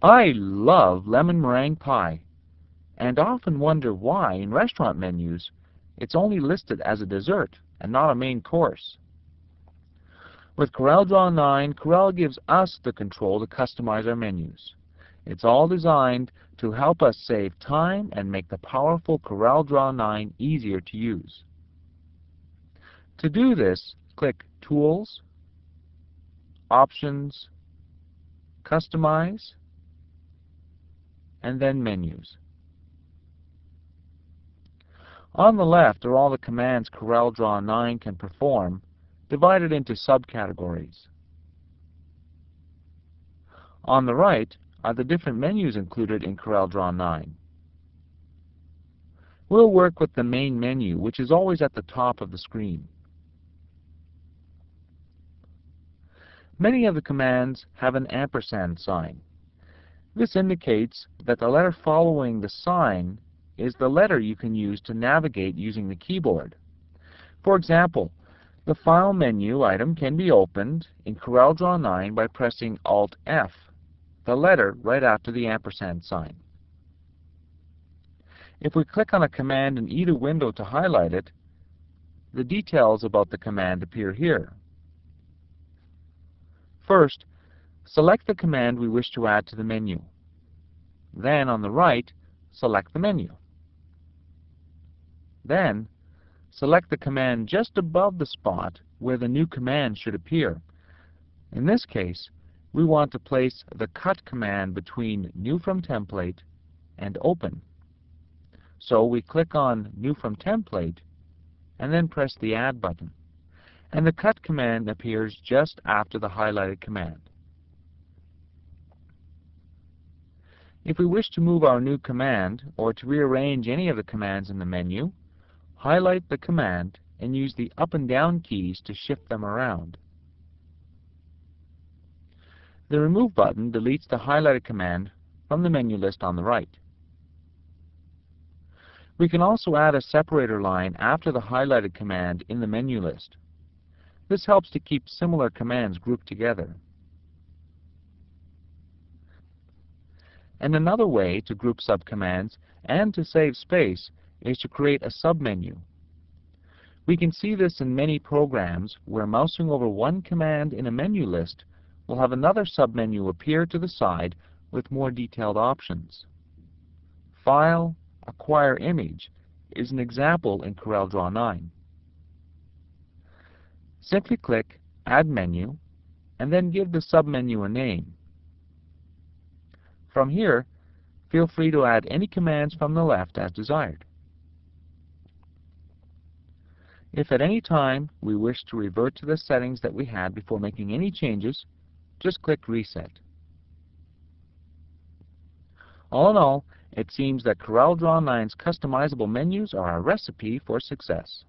I love lemon meringue pie and often wonder why in restaurant menus it's only listed as a dessert and not a main course. With CorelDRAW 9, Corel gives us the control to customize our menus. It's all designed to help us save time and make the powerful CorelDRAW 9 easier to use. To do this, click Tools, Options, Customize, and then Menus. On the left are all the commands CorelDRAW 9 can perform, divided into subcategories. On the right are the different menus included in CorelDRAW 9. We'll work with the main menu, which is always at the top of the screen. Many of the commands have an ampersand sign. This indicates that the letter following the sign is the letter you can use to navigate using the keyboard. For example, the File menu item can be opened in CorelDRAW 9 by pressing Alt-F, the letter right after the ampersand sign. If we click on a command in either window to highlight it, the details about the command appear here. First, select the command we wish to add to the menu. Then, on the right, select the menu. Then, select the command just above the spot where the new command should appear. In this case, we want to place the cut command between New from Template and Open. So we click on New from Template and then press the Add button. And the cut command appears just after the highlighted command. If we wish to move our new command or to rearrange any of the commands in the menu, highlight the command and use the up and down keys to shift them around. The Remove button deletes the highlighted command from the menu list on the right. We can also add a separator line after the highlighted command in the menu list. This helps to keep similar commands grouped together. And another way to group subcommands and to save space is to create a submenu. We can see this in many programs where mousing over one command in a menu list will have another submenu appear to the side with more detailed options. File, Acquire Image is an example in CorelDRAW 9. Simply click Add Menu and then give the submenu a name. From here, feel free to add any commands from the left as desired. If at any time we wish to revert to the settings that we had before making any changes, just click Reset. All in all, it seems that CorelDRAW 9's customizable menus are a recipe for success.